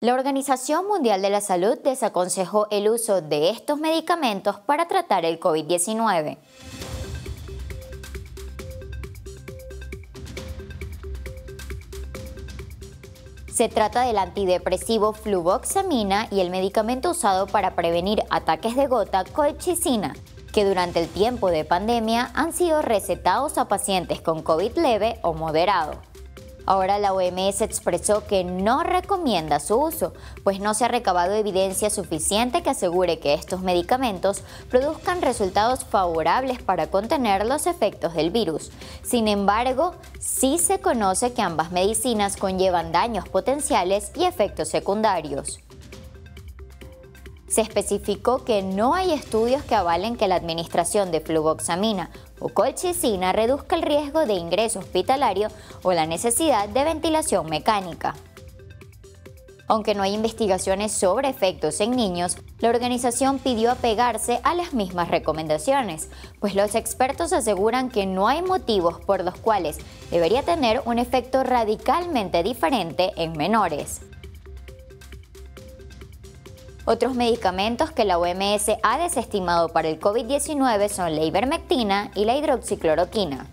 La Organización Mundial de la Salud desaconsejó el uso de estos medicamentos para tratar el COVID-19. Se trata del antidepresivo fluvoxamina y el medicamento usado para prevenir ataques de gota colchicina, que durante el tiempo de pandemia han sido recetados a pacientes con COVID leve o moderado. Ahora la OMS expresó que no recomienda su uso, pues no se ha recabado evidencia suficiente que asegure que estos medicamentos produzcan resultados favorables para contener los efectos del virus. Sin embargo, sí se conoce que ambas medicinas conllevan daños potenciales y efectos secundarios se especificó que no hay estudios que avalen que la administración de fluvoxamina o colchicina reduzca el riesgo de ingreso hospitalario o la necesidad de ventilación mecánica. Aunque no hay investigaciones sobre efectos en niños, la organización pidió apegarse a las mismas recomendaciones, pues los expertos aseguran que no hay motivos por los cuales debería tener un efecto radicalmente diferente en menores. Otros medicamentos que la OMS ha desestimado para el COVID-19 son la ivermectina y la hidroxicloroquina.